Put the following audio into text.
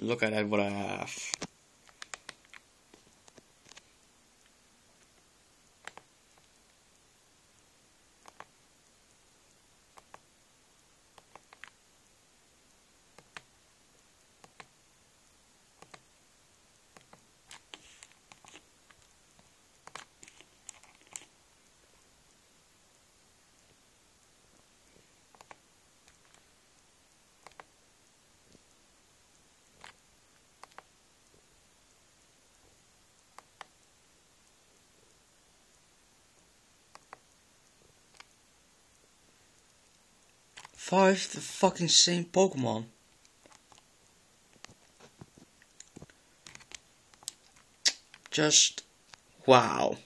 Look at what I have. Five the fucking same Pokemon. Just wow.